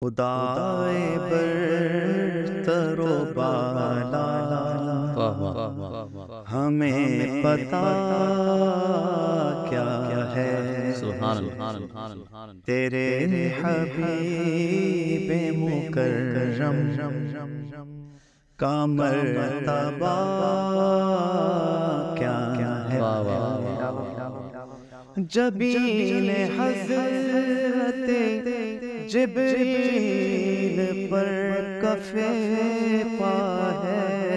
خدائے برتر و بالا۔ ہمیں پتا کیا ہے۔ تیرے حبیب مکرم۔ کا مرتبہ کیا ہے۔ جبیل حضرت جبریل پر کفے پا ہے۔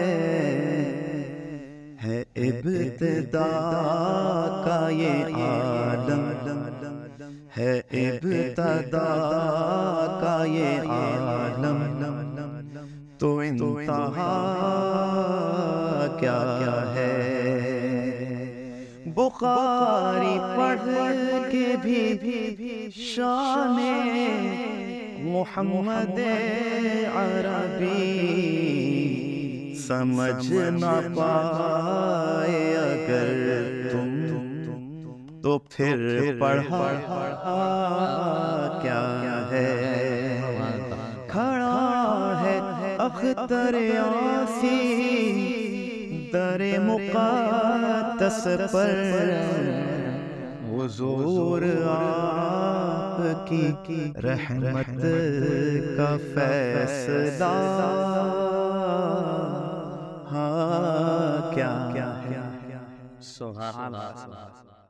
ہے ابتدا کا یہ عالم۔ ہے ابتدا کا یہ عالم۔ تو انتہا کیا ہے؟ بخاری پڑھ کے بھی شان محمد عربی سمجھ نہ پائے اگر تم تو پھر پڑھا کیا ہے؟ کھڑا ہے اختر آسی در مقاتس پر حضور آپ کی رحمت کا فیصلہ۔ ہاں کیا کیا؟ سبحان اللہ۔